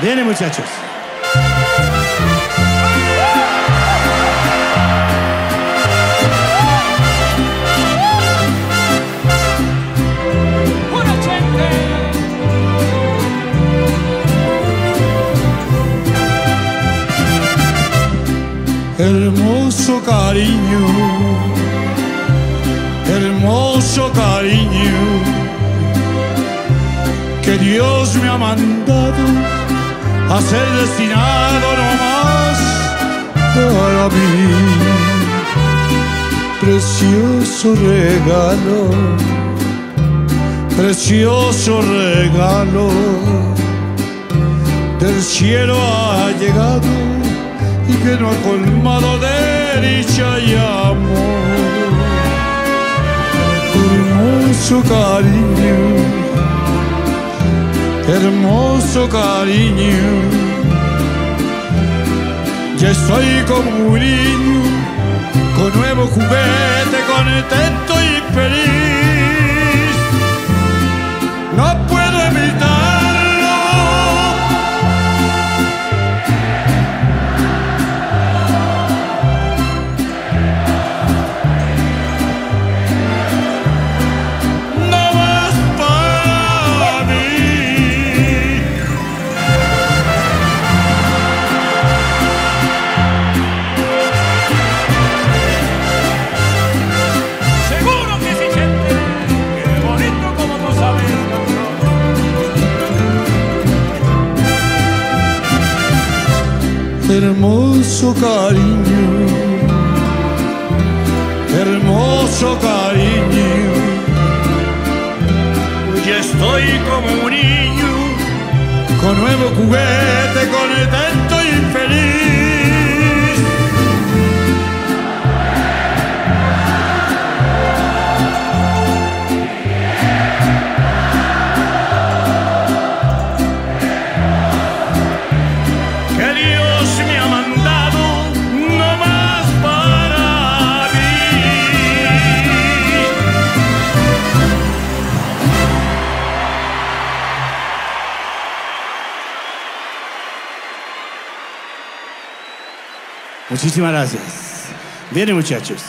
Viene, muchachos. Hermoso cariño, hermoso cariño, que Dios me ha mandado a ser destinado nomás para mí. Precioso regalo, precioso regalo, del cielo ha llegado y que no ha colmado de dicha y amor. Hermoso cariño, hermoso cariño, ya estoy como un niño, con nuevo juguete, contento y Hermoso cariño, hermoso cariño. Ya estoy como un niño, con nuevo juguete, contento Muchísimas gracias. Vienen muchachos.